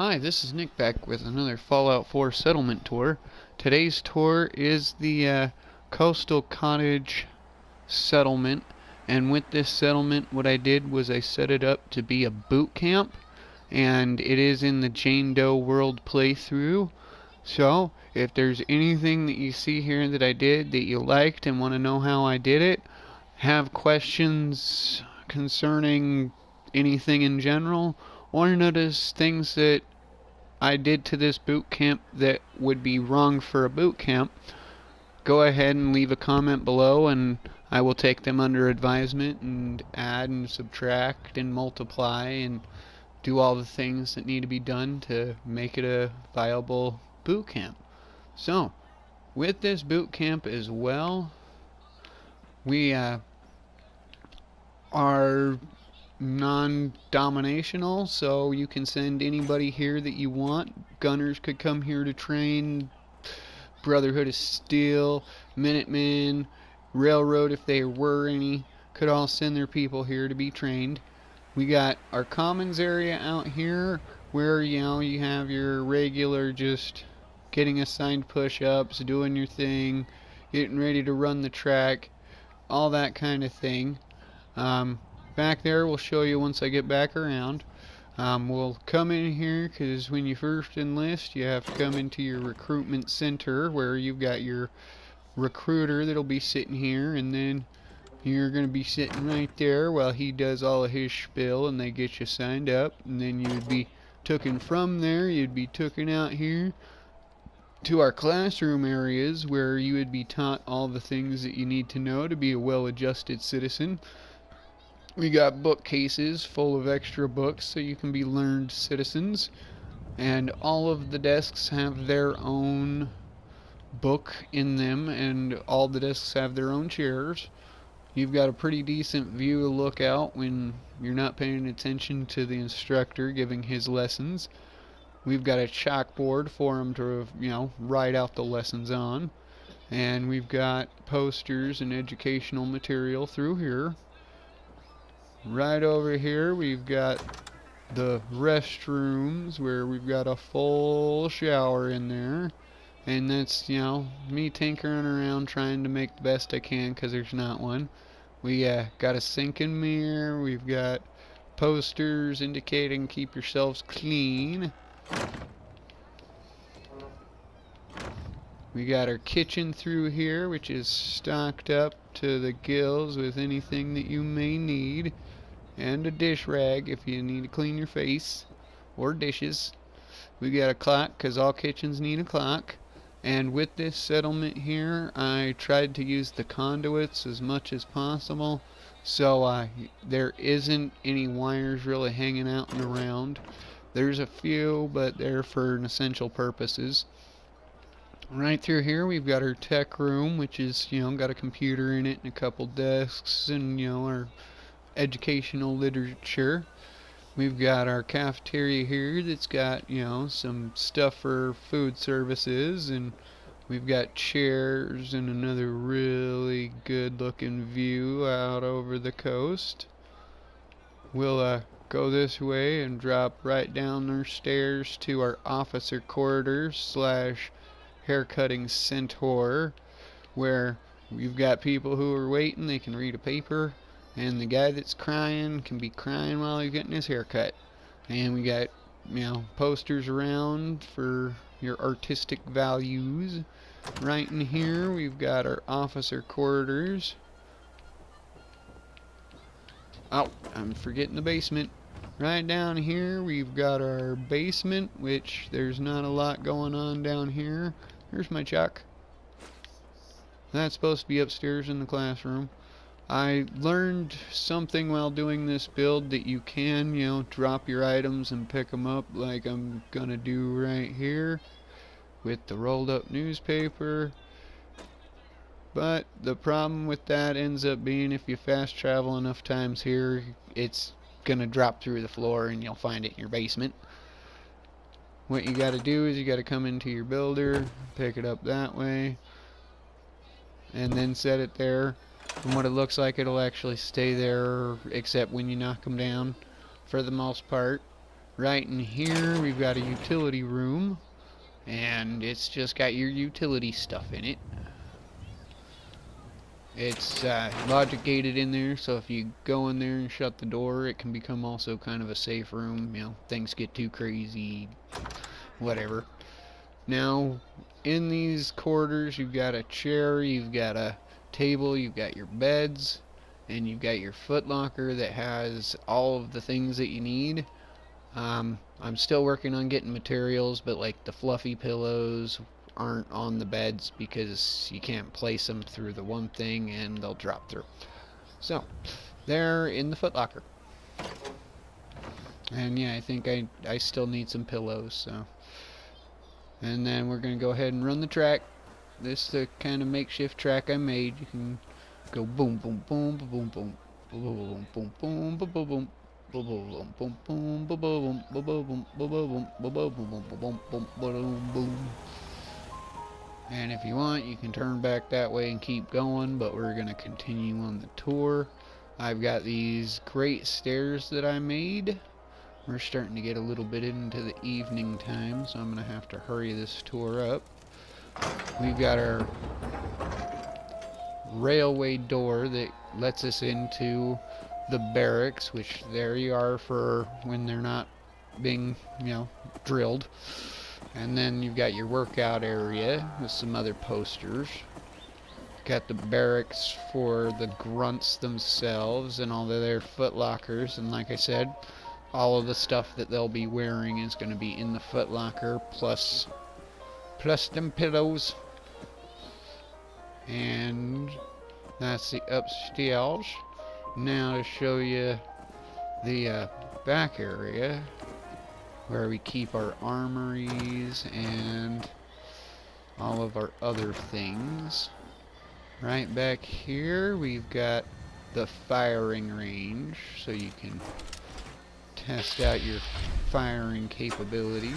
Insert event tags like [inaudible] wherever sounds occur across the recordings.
Hi, this is Nick back with another Fallout 4 settlement tour. Today's tour is the uh, Coastal Cottage settlement, and with this settlement, what I did was I set it up to be a boot camp, and it is in the Jane Doe World playthrough. So, if there's anything that you see here that I did that you liked and want to know how I did it, have questions concerning anything in general, or notice things that I did to this boot camp that would be wrong for a boot camp, go ahead and leave a comment below and I will take them under advisement and add and subtract and multiply and do all the things that need to be done to make it a viable boot camp. So, with this boot camp as well, we uh, are non-dominational so you can send anybody here that you want. Gunners could come here to train. Brotherhood of steel minutemen railroad if there were any could all send their people here to be trained. We got our commons area out here where you know you have your regular just getting assigned push-ups doing your thing getting ready to run the track all that kind of thing. Um, back there we'll show you once I get back around. Um, we'll come in here because when you first enlist you have to come into your recruitment center where you've got your recruiter that'll be sitting here and then you're going to be sitting right there while he does all of his spiel and they get you signed up and then you'd be taken from there you'd be taken out here to our classroom areas where you would be taught all the things that you need to know to be a well-adjusted citizen we got bookcases full of extra books so you can be learned citizens. And all of the desks have their own book in them, and all the desks have their own chairs. You've got a pretty decent view to look out when you're not paying attention to the instructor giving his lessons. We've got a chalkboard for him to, you know, write out the lessons on. And we've got posters and educational material through here Right over here we've got the restrooms where we've got a full shower in there. And that's, you know, me tinkering around trying to make the best I can because there's not one. We uh, got a sink and mirror. We've got posters indicating keep yourselves clean. We got our kitchen through here, which is stocked up to the gills with anything that you may need and a dish rag if you need to clean your face or dishes. We got a clock because all kitchens need a clock. And with this settlement here, I tried to use the conduits as much as possible. So uh, there isn't any wires really hanging out and around. There's a few, but they're for essential purposes. Right through here, we've got our tech room, which is, you know, got a computer in it and a couple desks and, you know, our educational literature. We've got our cafeteria here that's got, you know, some stuff for food services and we've got chairs and another really good looking view out over the coast. We'll uh, go this way and drop right down our stairs to our officer quarters slash haircutting centaur where we've got people who are waiting, they can read a paper and the guy that's crying can be crying while he's getting his hair cut. And we got, you know, posters around for your artistic values. Right in here, we've got our officer quarters. Oh, I'm forgetting the basement. Right down here, we've got our basement, which there's not a lot going on down here. Here's my chuck. That's supposed to be upstairs in the classroom. I learned something while doing this build that you can, you know, drop your items and pick them up like I'm gonna do right here with the rolled up newspaper. But the problem with that ends up being if you fast travel enough times here, it's gonna drop through the floor and you'll find it in your basement. What you gotta do is you gotta come into your builder, pick it up that way, and then set it there from what it looks like, it'll actually stay there, except when you knock them down, for the most part. right in here we've got a utility room and it's just got your utility stuff in it it's uh, logic gated in there so if you go in there and shut the door it can become also kind of a safe room you know things get too crazy whatever now in these quarters you've got a chair you've got a table you've got your beds and you've got your footlocker that has all of the things that you need um, I'm still working on getting materials, but like the fluffy pillows aren't on the beds because you can't place them through the one thing and they'll drop through. So, they're in the footlocker. And yeah, I think I, I still need some pillows, so. And then we're going to go ahead and run the track. This is the kind of makeshift track I made. You can go boom, boom, boom, boom, boom, boom, boom, boom, boom, boom, boom, boom, boom boom boom boom boom boom boom boom boom boom boom boom boom boom boom boom boom. and if you want, you can turn back that way and keep going, but we're going to continue on the tour. I've got these great stairs that I made. We're starting to get a little bit into the evening time, so I'm going to have to hurry this tour up. We've got our railway door that lets us into the barracks, which there you are for when they're not being, you know, drilled. And then you've got your workout area with some other posters. Got the barracks for the grunts themselves and all of their footlockers. And like I said, all of the stuff that they'll be wearing is going to be in the footlocker plus plus them pillows. And that's the upstairs. Now to show you the uh, back area where we keep our armories and all of our other things. Right back here we've got the firing range so you can test out your firing capabilities.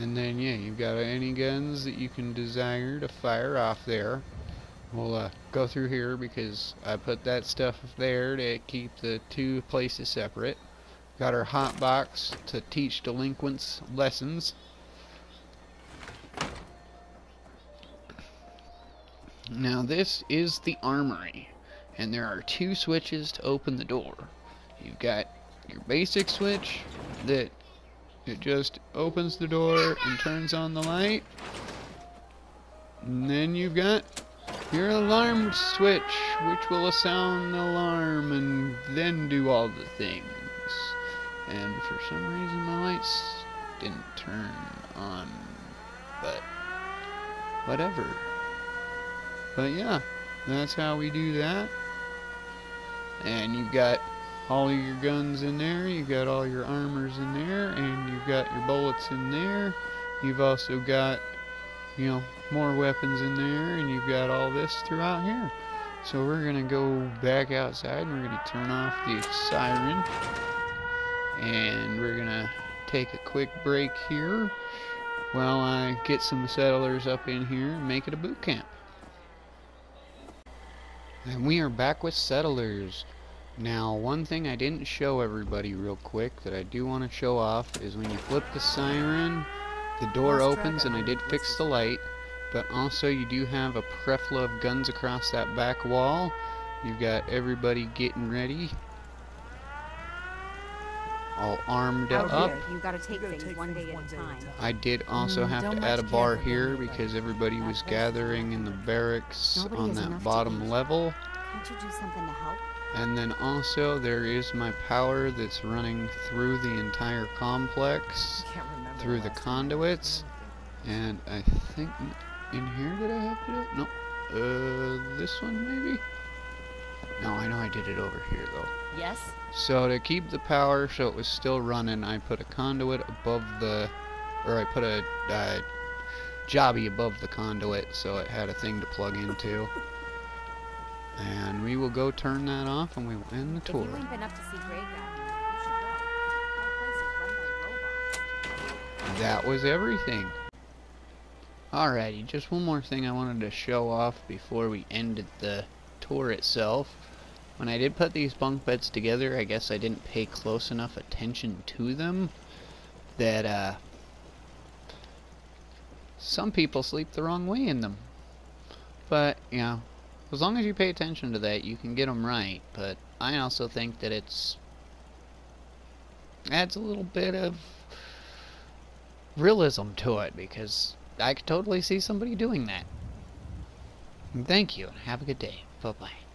And then yeah, you've got any guns that you can desire to fire off there. We'll uh, go through here because I put that stuff there to keep the two places separate. Got our hot box to teach delinquents lessons. Now this is the armory and there are two switches to open the door. You've got your basic switch that it just opens the door and turns on the light. And then you've got your alarm switch, which will sound the alarm and then do all the things. And for some reason my lights didn't turn on, but whatever. But yeah, that's how we do that. And you've got all your guns in there, you've got all your armors in there, and you've got your bullets in there. You've also got, you know, more weapons in there and you've got all this throughout here. So we're gonna go back outside and we're gonna turn off the siren. And we're gonna take a quick break here while I get some settlers up in here and make it a boot camp. And we are back with settlers now one thing I didn't show everybody real quick that I do want to show off is when you flip the siren the door opens and I did fix the light but also you do have a prefla of guns across that back wall. You've got everybody getting ready. All armed Out up. Here, you gotta take things take one day at a time. I did also Mm, have to add a bar here because everybody was gathering in the barracks Nobody on that bottom level. Can't you do something to help? And then also there is my power that's running through the entire complex through the time. conduits. And I think in here did I have to do it? No. Uh, this one maybe? No, I know I did it over here though. Yes? So to keep the power so it was still running, I put a conduit above the, or I put a uh, jobby above the conduit so it had a thing to plug into. [laughs] And we will go turn that off and we will end the tour. you up to see Graygarden, you should go. That place is run by robots. That was everything. Alrighty, just one more thing I wanted to show off before we ended the tour itself. when I did put these bunk beds together, I guess I didn't pay close enough attention to them that uh, some people sleep the wrong way in them. But, you know, as long as you pay attention to that, you can get them right. But I also think that it's adds a little bit of realism to it because I could totally see somebody doing that. Thank you and have a good day. Bye bye.